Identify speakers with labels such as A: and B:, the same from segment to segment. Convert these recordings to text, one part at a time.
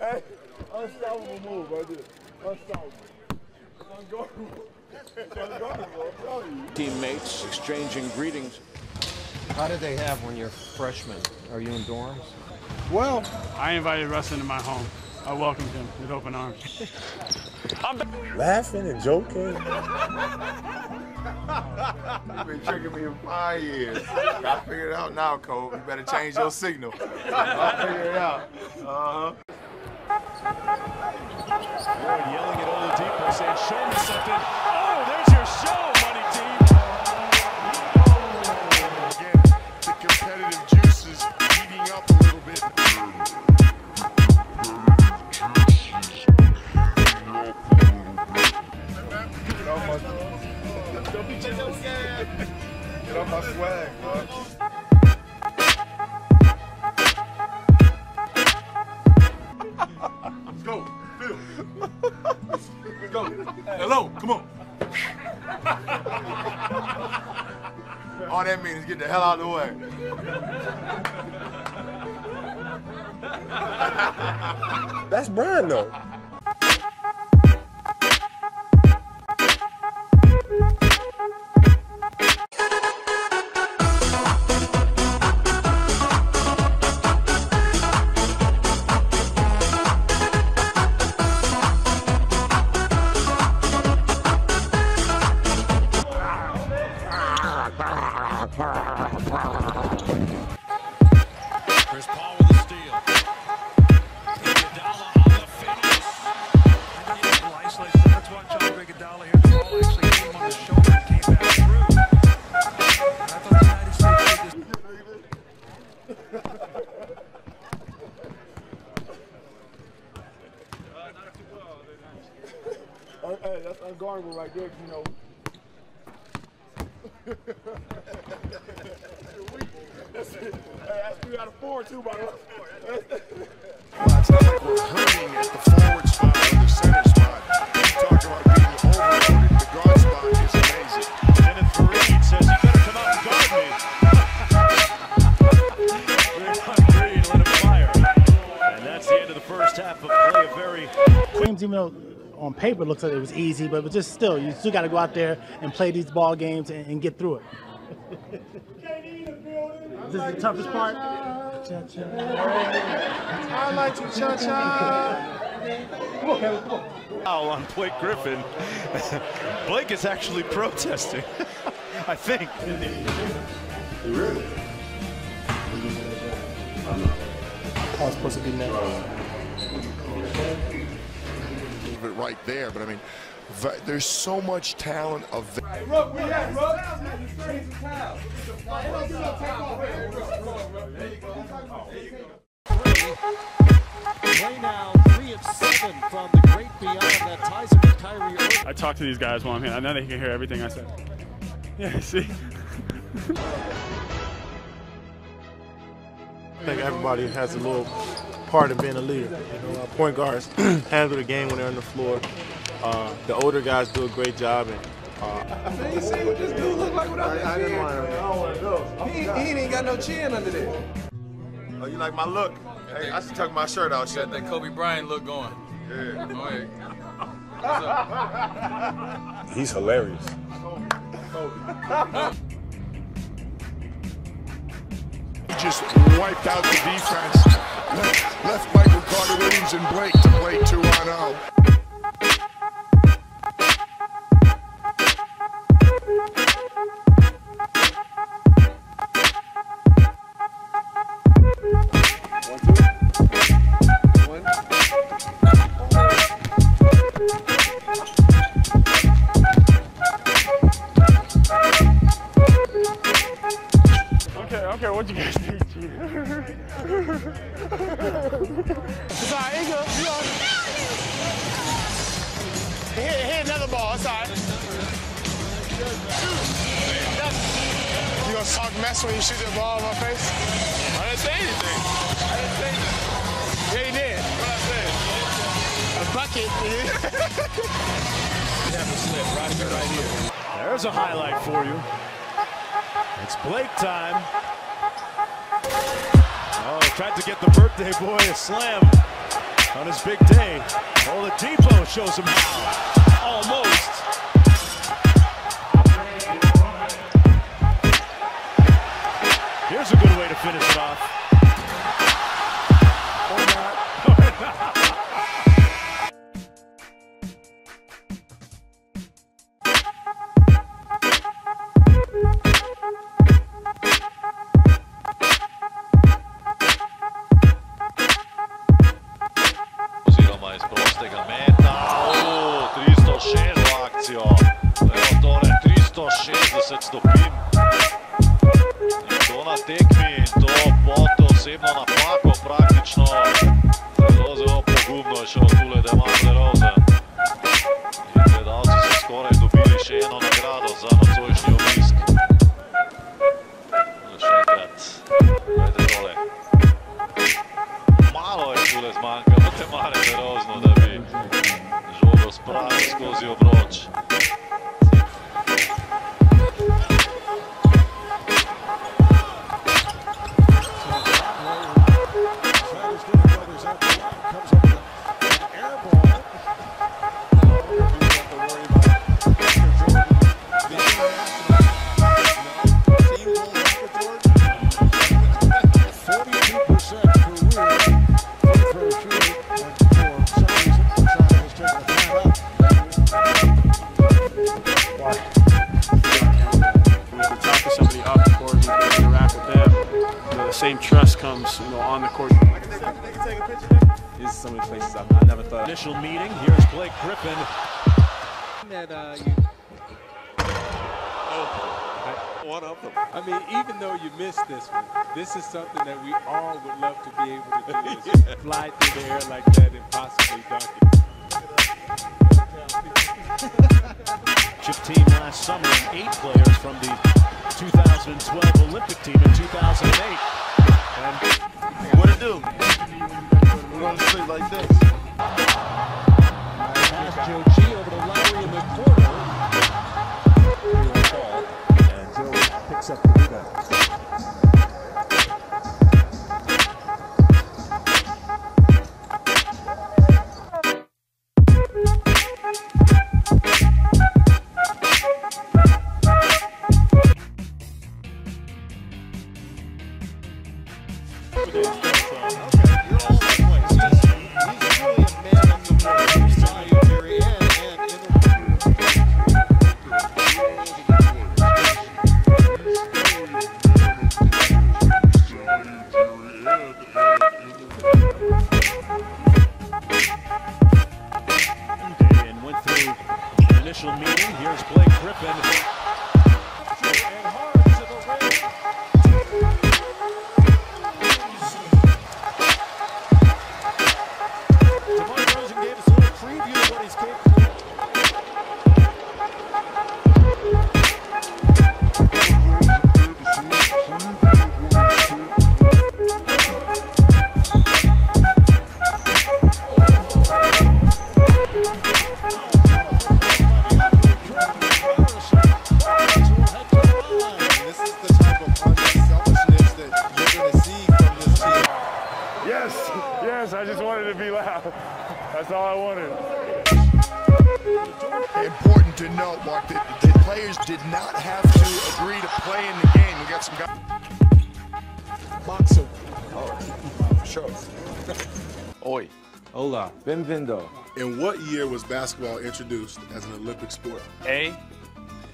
A: hey, unstoppable move right there. Unstoppable. Unguardable. Unguardable, I'm telling you.
B: Teammates exchanging greetings.
C: How did they have when you're freshmen? Are you in dorms?
D: Well, I invited Russ into my home. I welcomed him with open arms.
A: I'm Laughing and joking. You've been tricking me for five years. I figured it out now, Cole. You better change your signal. I figured it out. Uh-huh.
E: Yelling at Oladipo, saying, show me something. Oh, there's your show, money team.
F: Again, the competitive juices heating up a little bit.
A: Get off my, Don't be your. Get off my swag, bro. Let's go. Phil. Let's go. Hello, come on. All that means is get the hell out of the way. That's Brian, though. Know. that's it. That's three out of four, too, by the way.
F: It's not like we're hurting at the forward spot or the center spot. You talk about being overloaded. The guard spot is amazing.
E: Kenneth Faried says, you better come out and guard me. Green lit a fire. And that's the end of the first half of play. A very
G: games, even though on paper it looks like it was easy, but, but just still, you still got to go out there and play these ball games and, and get through it. This is the toughest part.
A: I like to cha-cha.
G: Come on, Kevin, come on.
E: foul on Blake Griffin. Blake is actually protesting. I think. Really?
G: I was supposed to be next.
F: Of it right there, but I mean, there's so much talent of.
A: Look, we had, look.
H: Play now, three of seven from the great beyond that ties him with Kyrie
D: I talk to these guys while I'm here. I know they can hear everything I say. Yeah, see?
I: I think everybody has a little part of being a leader. You know, uh, point guards handle the game when they're on the floor. Uh, the older guys do a great job, and uh,
A: You see what this dude look like without that
I: I didn't
A: chin?
I: want to.
A: I don't want those. He, he ain't got no chin under there. Oh, you like my look? Hey, I should tuck my shirt out. Shut
J: that Kobe Bryant look going.
A: Yeah.
J: Go ahead.
A: He's hilarious.
F: He just wiped out the defense. Left, Michael Carter Williams and Blake to play 2 on
D: 0. You gonna talk mess when you shoot the ball in my face? I didn't say anything. I didn't say anything. Yeah, you did. What I said? A bucket.
E: Have a slip right here, right here. There's a highlight for you. It's Blake time. Oh, tried to get the birthday boy a slam on his big day. Oladipo shows him how. Almost. Way to finish it off.
K: meta. O, 306 akcijo. Evo tole 360 stopinj. posebno napako praktično.
L: Trust comes, you know, on the court.
M: These are some of the places I've, I never thought.
E: Initial meeting. Here's Blake Griffin.
N: That uh, you. Oh, one of them. I mean, even though you missed this one, this is something that we all would love to be able to do. Is Fly through the air like that and possibly dunk it.
E: Chip team last summer, and eight players from the 2012 Olympic team in 2008. And
I: What it do? We're gonna sleep like this.
E: pass Joe G over to Lowry in the corner.
O: And Joe picks up the rebound.
E: The meeting. Here's Blake Griffin.
D: Yes, I just wanted to be loud. That's all I wanted.
F: Important to note, Mark, that the players did not have to agree to play in the game. We got some guys.
O: Boxer.
F: Oh, sure.
M: Oi. Hola. Benvindo.
F: In what year was basketball introduced as an Olympic sport?
L: A,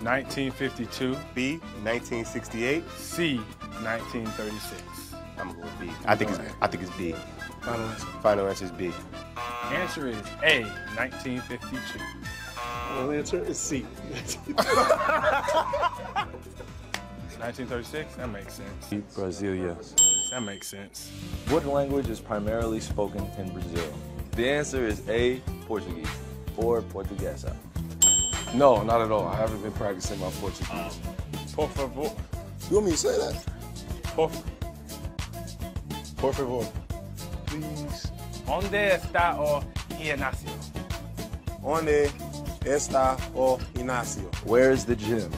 L: 1952.
A: B, 1968.
L: C, 1936.
A: I'm gonna go with B. I think it's I think it's B.
L: Final answer.
A: Final answer is B.
L: Answer is A, 1952.
O: Final answer is C.
L: 1936? That makes sense.
M: Brasilia.
L: That makes sense.
M: What language is primarily spoken in Brazil? The answer is A, Portuguese or Portuguesa.
P: No, not at all. I haven't been practicing my Portuguese.
L: Por favor.
F: You want me to say that?
L: Por,
F: Por favor.
L: Please. Onde está o Ignacio?
P: Onde está o Inácio?
M: Where is the gym?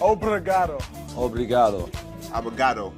L: Obrigado.
M: Obrigado.
A: Abogado.